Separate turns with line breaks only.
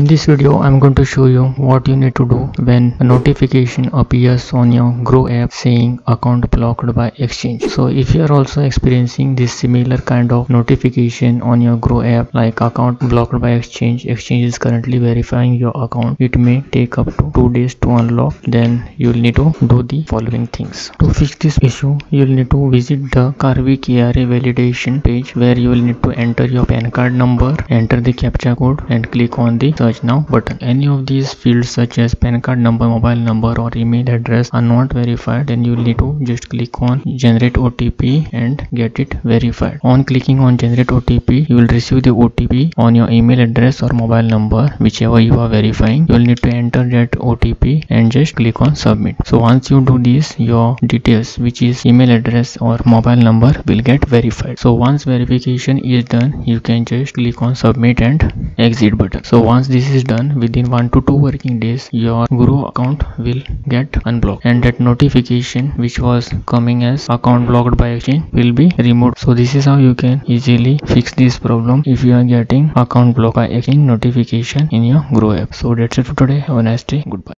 In this video, I'm going to show you what you need to do when a notification appears on your Groww app saying account blocked by Exchange. So if you are also experiencing this similar kind of notification on your Groww app like account blocked by Exchange, Exchange is currently verifying your account. It may take up to 2 days to unlock. Then you'll need to do the following things. To fix this issue, you'll need to visit the Karvy KRA validation page where you will need to enter your PAN card number, enter the CAPTCHA code and click on the search now button any of these fields such as pan card number mobile number or email address are not verified then you will need to just click on generate otp and get it verified. On clicking on generate otp you will receive the otp on your email address or mobile number whichever you are verifying. You will need to enter that otp and just click on submit. So once you do this your details which is email address or mobile number will get verified. So once verification is done you can just click on submit and exit button. So once this is done within one to two working days your Groww account will get unblocked. And that notification which was coming as account blocked by exchange will be removed. So this is how you can easily fix this problem if you are getting account blocked by exchange notification in your Groww app. So that's it for today. Have a nice day. Goodbye